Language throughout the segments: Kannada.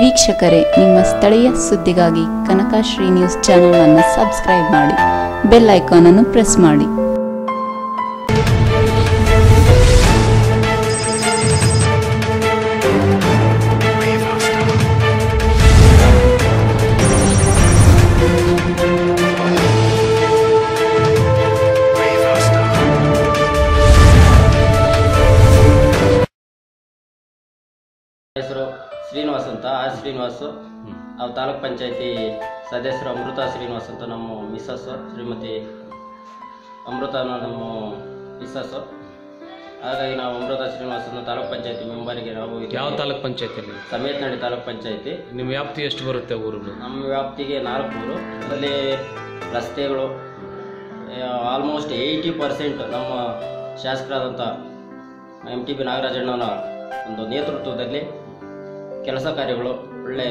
ವೀಕ್ಷಕರೇ, ನಿಮ್ಮ ಸ್ಥಳೀಯ ಸುದ್ದಿಗಾಗಿ ಕನಕಶ್ರೀ ನ್ಯೂಸ್ ಚಾನೆಲ್ ಅನ್ನು ಸಬ್ಸ್ಕ್ರೈಬ್ ಮಾಡಿ, ಬೆಲ್ ಐಕಾನ್ ಅನ್ನು ಪ್ರೆಸ್ ಮಾಡಿ. ಶ್ರೀನಿವಾಸ್ ಅಂತ ಆ ಶ್ರೀನಿವಾಸ್. ನಾವು ತಾಲೂಕ್ ಪಂಚಾಯತಿ ಸದಸ್ಯರು ಅಮೃತ ಶ್ರೀನಿವಾಸ್ ಅಂತ ನಮ್ಮ ಮಿಸ್ಸಸ್ ಶ್ರೀಮತಿ ಅಮೃತ ನಮ್ಮ ಮಿಸ್ಸಸ್ ಹಾಗಾಗಿ ನಾವು ಅಮೃತ ಶ್ರೀನಿವಾಸ್ ತಾಲೂಕ್ ಪಂಚಾಯತಿ ಮೆಂಬರಿಗೆ ನಾವು ಯಾವ ತಾಲೂಕ್ ಪಂಚಾಯತಿ ಸಮೇತನಹಳ್ಳಿ ತಾಲೂಕ್ ಪಂಚಾಯತಿ. ನಿಮ್ಮ ವ್ಯಾಪ್ತಿ ಎಷ್ಟು ಬರುತ್ತೆ ಊರುಗಳು ನಮ್ಮ ವ್ಯಾಪ್ತಿಗೆ ನಾಲ್ಕು ಊರು. ಅದರಲ್ಲಿ ರಸ್ತೆಗಳು ಆಲ್ಮೋಸ್ಟ್ ಏಯ್ಟಿ ಪರ್ಸೆಂಟ್ ನಮ್ಮ ಶಾಸಕರಾದಂಥ ಎಂ ಟಿ ಪಿ ನಾಗರಾಜಣ್ಣನ ಒಂದು ನೇತೃತ್ವದಲ್ಲಿ ಕೆಲಸ ಕಾರ್ಯಗಳು ಒಳ್ಳೆ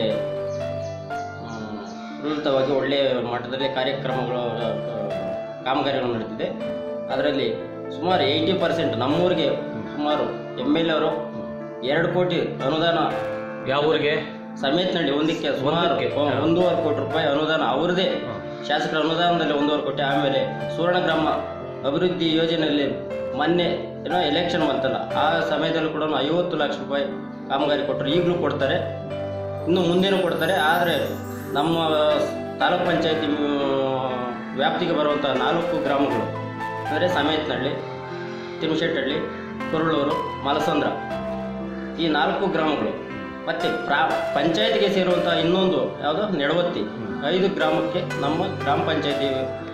ಉನ್ನತವಾಗಿ ಒಳ್ಳೆಯ ಮಟ್ಟದಲ್ಲಿ ಕಾರ್ಯಕ್ರಮಗಳು ಕಾಮಗಾರಿಗಳು ನಡೆದಿದೆ ಅದರಲ್ಲಿ ಸುಮಾರು ಏಯ್ಟಿ ಪರ್ಸೆಂಟ್ ನಮ್ಮೂರಿಗೆ ಸುಮಾರು ಎಂ ಎಲ್ ಅವರು ಎರಡು ಕೋಟಿ ಅನುದಾನ ಯಾವ ಊರಿಗೆ? ನಡಿ ಒಂದಕ್ಕೆ ಸುಮಾರು ಒಂದೂವರೆ ಕೋಟಿ ರೂಪಾಯಿ ಅನುದಾನ. ಅವರದೇ ಶಾಸಕರ ಅನುದಾನದಲ್ಲಿ ಒಂದೂವರೆ ಕೋಟಿ. ಆಮೇಲೆ ಸುವರ್ಣ ಗ್ರಾಮ ಅಭಿವೃದ್ಧಿ ಯೋಜನೆಯಲ್ಲಿ ಮೊನ್ನೆ ಏನೋ ಎಲೆಕ್ಷನ್ ಬಂತಲ್ಲ ಆ ಸಮಯದಲ್ಲಿ ಕೂಡ ಐವತ್ತು ಲಕ್ಷ ರೂಪಾಯಿ ಕಾಮಗಾರಿ ಕೊಟ್ಟರು. ಈಗಲೂ ಕೊಡ್ತಾರೆ. ಇನ್ನು ಮುಂದೆನೂ ಕೊಡ್ತಾರೆ. ಆದರೆ ನಮ್ಮ ತಾಲೂಕ್ ಪಂಚಾಯತಿ ವ್ಯಾಪ್ತಿಗೆ ಬರುವಂಥ ನಾಲ್ಕು ಗ್ರಾಮಗಳು ಅಂದರೆ ಸಮೇತನಹಳ್ಳಿ ತಿರುಮಶೆಟ್ಟಹಳ್ಳಿ ಕುರುಳೂರು ಮಲಸಂದ್ರ ಈ ನಾಲ್ಕು ಗ್ರಾಮಗಳು. ಮತ್ತೆ ಪ್ರಾ ಪಂಚಾಯತ್ಗೆ ಸೇರುವಂಥ ಇನ್ನೊಂದು ಯಾವುದು? ನೆಡವತ್ತಿ. ಐದು ಗ್ರಾಮಕ್ಕೆ ನಮ್ಮ ಗ್ರಾಮ ಪಂಚಾಯತಿ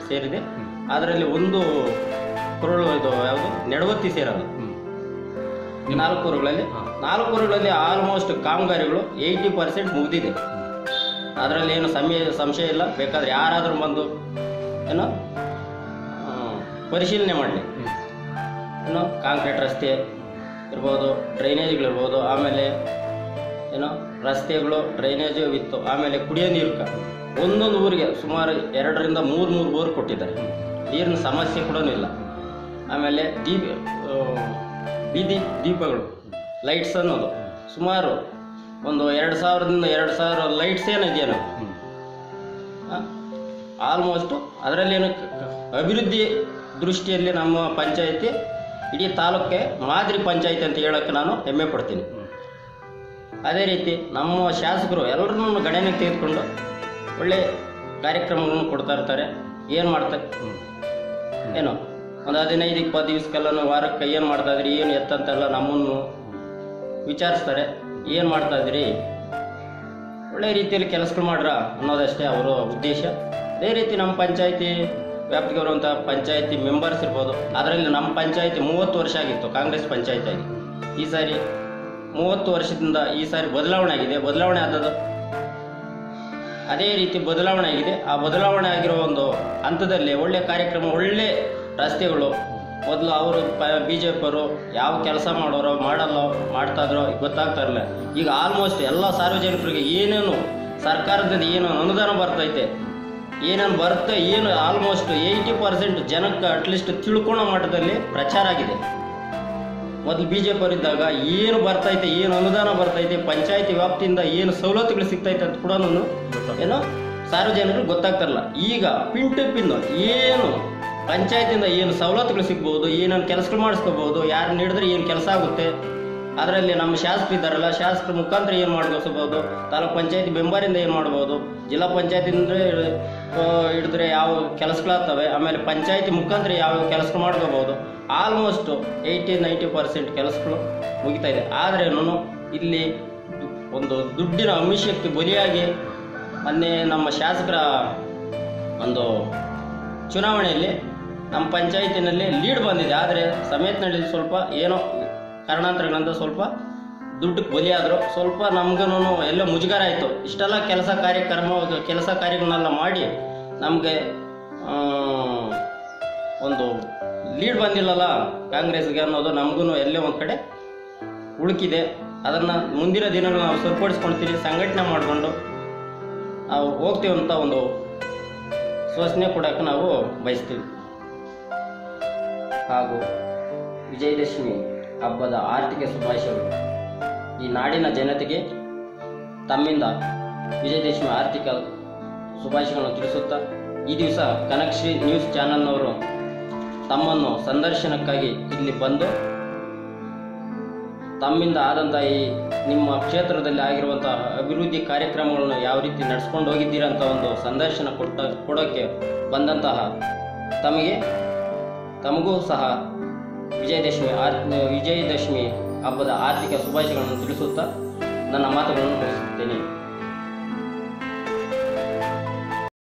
ಸೇರಿದೆ. ಅದರಲ್ಲಿ ಒಂದು ಕುರುಳು ಇದು ಯಾವುದು? ನೆಡವತ್ತಿ ಸೇರೋದು ನಾಲ್ಕು ಊರುಗಳಲ್ಲಿ? ನಾಲ್ಕು ಊರುಗಳಲ್ಲಿ ಆಲ್ಮೋಸ್ಟ್ ಕಾಮಗಾರಿಗಳು ಏಯ್ಟಿ ಪರ್ಸೆಂಟ್ ಮುಗಿದಿದೆ. ಅದರಲ್ಲಿ ಏನು ಸಮಯ ಸಂಶಯ ಇಲ್ಲ. ಬೇಕಾದ್ರೆ ಯಾರಾದರೂ ಬಂದು ಏನು ಪರಿಶೀಲನೆ ಮಾಡಲಿ. ಏನು ಕಾಂಕ್ರೀಟ್ ರಸ್ತೆ ಇರ್ಬೋದು ಡ್ರೈನೇಜ್ಗಳಿರ್ಬೋದು ಆಮೇಲೆ ಏನೋ ರಸ್ತೆಗಳು ಡ್ರೈನೇಜ್ ಇತ್ತು ಆಮೇಲೆ ಕುಡಿಯೋ ನೀರು ಕ- ಒಂದೊಂದು ಊರಿಗೆ ಸುಮಾರು ಎರಡರಿಂದ ಮೂರು ಮೂರು ಊರು ಕೊಟ್ಟಿದ್ದಾರೆ. ನೀರಿನ ಸಮಸ್ಯೆ ಕೂಡ ಇಲ್ಲ. ಆಮೇಲೆ ಆ, ಬೀದಿ ದೀಪಗಳು ಲೈಟ್ಸ್ ಅನ್ನೋದು. ಸುಮಾರು ಒಂದು ಎರಡು ಸಾವಿರದಿಂದ ಎರಡು ಸಾವಿರ ಲೈಟ್ಸ್ ಏನಿದೆಯೇನೋ ಆಲ್ಮೋಸ್ಟ್ ಅದರಲ್ಲಿ ಏನು ಅಭಿವೃದ್ಧಿ ದೃಷ್ಟಿಯಲ್ಲಿ ನಮ್ಮ ಪಂಚಾಯಿತಿ ಇಡೀ ತಾಲೂಕೆ ಮಾದರಿ ಪಂಚಾಯತಿ ಅಂತ ಹೇಳೋಕ್ಕೆ ನಾನು ಹೆಮ್ಮೆ ಪಡ್ತೀನಿ. ಅದೇ ರೀತಿ ನಮ್ಮ ಶಾಸಕರು ಎಲ್ಲರನ್ನೂ ಗಣನೆ ತೆಗೆದುಕೊಂಡು ಒಳ್ಳೆ ಕಾರ್ಯಕ್ರಮಗಳನ್ನು ಕೊಡ್ತಾ ಇರ್ತಾರೆ. ಏನು ಮಾಡ್ತಾರೆ? ಏನು? ಒಂದು ಹದಿನೈದು, ಇಪ್ಪತ್ತು ದಿವಸಕ್ಕೆಲ್ಲ ವಾರಕ್ಕೆ ಏನು ಮಾಡ್ತಾ ಇದ್ರಿ, ಏನು ಎತ್ತಂತೆಲ್ಲ ನಮ್ಮನ್ನು ವಿಚಾರಿಸ್ತಾರೆ. ಏನು ಮಾಡ್ತಾ ಇದ್ರಿ? ಒಳ್ಳೆ ರೀತಿಯಲ್ಲಿ ಕೆಲಸಗಳು ಮಾಡ್ರ ಅನ್ನೋದಷ್ಟೇ ಅವರ ಉದ್ದೇಶ. ಅದೇ ರೀತಿ ನಮ್ಮ ಪಂಚಾಯಿತಿ ವ್ಯಾಪ್ತಿಗೆ ಬರುವಂಥ ಪಂಚಾಯಿತಿ ಮೆಂಬರ್ಸ್ ಇರ್ಬೋದು. ಅದರಲ್ಲಿ ನಮ್ಮ ಪಂಚಾಯಿತಿ ಮೂವತ್ತು ವರ್ಷ ಆಗಿತ್ತು, ಕಾಂಗ್ರೆಸ್ ಪಂಚಾಯತ್ ಆಗಿ. ಈ ಸಾರಿ ಮೂವತ್ತು ವರ್ಷದಿಂದ ಈ ಸಾರಿ ಬದಲಾವಣೆ ಆಗಿದೆ. ಬದಲಾವಣೆ ಆದದ್ದು? ಅದೇ ರೀತಿ ಬದಲಾವಣೆ ಆಗಿದೆ. ಆ ಬದಲಾವಣೆ ಆಗಿರೋ ಒಂದು ಹಂತದಲ್ಲಿ ಒಳ್ಳೆ ಕಾರ್ಯಕ್ರಮ, ಒಳ್ಳೆ ರಸ್ತೆಗಳು. ಮೊದಲು ಅವರು ಬಿ ಜೆ ಪಿಯವರು ಯಾವ ಕೆಲಸ ಮಾಡೋರೋ, ಮಾಡಲ್ಲ, ಮಾಡ್ತಾಯಿದ್ರೋ ಗೊತ್ತಾಗ್ತಾ ಇರಲಿಲ್ಲ. ಈಗ ಆಲ್ಮೋಸ್ಟ್ ಎಲ್ಲ ಸಾರ್ವಜನಿಕರಿಗೆ ಏನೇನು ಸರ್ಕಾರದಿಂದ ಏನು ಅನುದಾನ ಬರ್ತೈತೆ, ಏನೇನು ಬರುತ್ತೆ ಏನು ಆಲ್ಮೋಸ್ಟ್ ಏಯ್ಟಿ ಪರ್ಸೆಂಟ್ ಜನಕ್ಕೆ ಅಟ್ಲೀಸ್ಟ್ ತಿಳ್ಕೊಳ್ಳೋ ಮಟ್ಟದಲ್ಲಿ ಪ್ರಚಾರ ಆಗಿದೆ. ಮೊದಲು ಬಿ ಜೆ ಪಿ ಅವರಿದ್ದಾಗ ಏನು ಬರ್ತೈತೆ, ಏನು ಅನುದಾನ ಬರ್ತೈತೆ, ಪಂಚಾಯತಿ ವ್ಯಾಪ್ತಿಯಿಂದ ಏನು ಸವಲತ್ತುಗಳು ಸಿಗ್ತೈತೆ ಅಂತ ಕೂಡ ಏನೋ ಸಾರ್ವಜನಿಕರಿಗೆ ಗೊತ್ತಾಗ್ತಾರಲ್ಲ ಈಗ ಪಿನ್ ಟು ಪಿನ್ ಏನು ಪಂಚಾಯತಿಂದ ಏನು ಸವಲತ್ತುಗಳು ಸಿಗ್ಬೋದು, ಏನೇನು ಕೆಲಸಗಳು ಮಾಡಿಸ್ಕೋಬಹುದು ಯಾರು ನೀಡಿದ್ರೆ ಏನು ಕೆಲಸ ಆಗುತ್ತೆ, ಅದರಲ್ಲಿ ನಮ್ಮ ಶಾಸಕರು ಇದ್ದಾರಲ್ಲ, ಶಾಸಕರ ಮುಖಾಂತರ ಏನು ಮಾಡ್ಕೋಬಹುದು ತಾಲೂಕ್ ಪಂಚಾಯತಿ ಮೆಂಬರಿಂದ ಏನು ಮಾಡ್ಬೋದು, ಜಿಲ್ಲಾ ಪಂಚಾಯತಿಂದ ಹಿಡಿದ್ರೆ ಯಾವ ಕೆಲಸಗಳಾಗ್ತವೆ, ಆಮೇಲೆ ಪಂಚಾಯತಿ ಮುಖಾಂತರ ಯಾವ ಕೆಲಸ ಮಾಡ್ಕೋಬಹುದು ಆಲ್ಮೋಸ್ಟ್ ಏಯ್ಟಿ ನೈಂಟಿ ಪರ್ಸೆಂಟ್ ಕೆಲಸಗಳು ಮುಗಿತಾ ಇದೆ. ಆದ್ರೇನು ಇಲ್ಲಿ ಒಂದು ದುಡ್ಡಿನ ಅಮಿಷಕ್ಕೆ ಬಲಿಯಾಗಿ ಮೊನ್ನೆ ನಮ್ಮ ಶಾಸಕರ ಒಂದು ಚುನಾವಣೆಯಲ್ಲಿ ನಮ್ಮ ಪಂಚಾಯತಿನಲ್ಲಿ ಲೀಡ್ ಬಂದಿದೆ. ಆದರೆ ಸಮೇತನಲ್ಲಿ ಸ್ವಲ್ಪ ಏನೋ ಕಾರಣಾಂತರಗಳಿಂದ ಸ್ವಲ್ಪ ದುಡ್ಡು ಬಲಿಯಾದರು. ಸ್ವಲ್ಪ ನಮ್ಗೂ ಎಲ್ಲ ಮುಜುಗರ ಆಯಿತು. ಇಷ್ಟೆಲ್ಲ ಕೆಲಸ ಕಾರ್ಯಕ್ರಮ ಕೆಲಸ ಕಾರ್ಯಗಳನ್ನೆಲ್ಲ ಮಾಡಿ ನಮಗೆ ಒಂದು ಲೀಡ್ ಬಂದಿಲ್ಲಲ್ಲ ಕಾಂಗ್ರೆಸ್ಗೆ ಅನ್ನೋದು ನಮಗೂ ಎಲ್ಲೇ ಒಂದು ಕಡೆ ಉಳುಕಿದೆ. ಅದನ್ನು ಮುಂದಿನ ದಿನಗಳು ನಾವು ಸರಿಪಡಿಸ್ಕೊಳ್ತೀವಿ. ಸಂಘಟನೆ ಮಾಡಿಕೊಂಡು ನಾವು ಹೋಗ್ತೀವಂತ ಒಂದು ಸೂಚನೆ ಕೊಡೋಕೆ ನಾವು ಬಯಸ್ತೀವಿ. ಹಾಗೂ ವಿಜಯದಶಮಿ ಹಬ್ಬದ ಆರ್ಥಿಕ ಶುಭಾಶಯಗಳು. ಈ ನಾಡಿನ ಜನತೆಗೆ ತಮ್ಮಿಂದ ವಿಜಯದಶಮಿ ಆರ್ಥಿಕ ಶುಭಾಶಯಗಳನ್ನು ತಿಳಿಸುತ್ತಾ ಈ ದಿವಸ ಕನಕಶ್ರೀ ನ್ಯೂಸ್ ಚಾನಲ್ನವರು ತಮ್ಮನ್ನು ಸಂದರ್ಶನಕ್ಕಾಗಿ ಇಲ್ಲಿ ಬಂದು ತಮ್ಮಿಂದ ಆದಂಥ ಈ ನಿಮ್ಮ ಕ್ಷೇತ್ರದಲ್ಲಿ ಆಗಿರುವಂಥ ಅಭಿವೃದ್ಧಿ ಕಾರ್ಯಕ್ರಮಗಳನ್ನು ಯಾವ ರೀತಿ ನಡೆಸ್ಕೊಂಡು ಹೋಗಿದ್ದೀರಾ ಅಂತ ಒಂದು ಸಂದರ್ಶನ ಕೊಟ್ಟ ಕೊಡೋಕ್ಕೆ ಬಂದಂತಹ ತಮಗೆ ತಮಗೂ ಸಹ ವಿಜಯದಶಮಿ ಆರ್ ವಿಜಯದಶಮಿ ಹಬ್ಬದ ಆರ್ಥಿಕ ಶುಭಾಶಯಗಳನ್ನು ತಿಳಿಸುತ್ತಾ ನನ್ನ ಮಾತುಗಳನ್ನು ಮುಗಿಸುತ್ತೇನೆ.